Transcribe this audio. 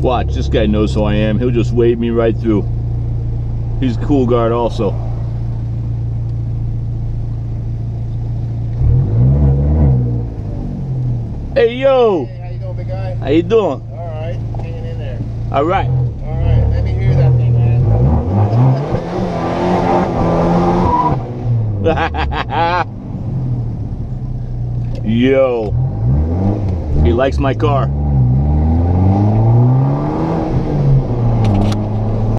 Watch, this guy knows who I am. He'll just wave me right through. He's a cool guard also. Hey yo! Hey, how you doing, big guy? How you doing? All right, hanging in there. All right. All right, let me hear that thing, man. Yo. He likes my car.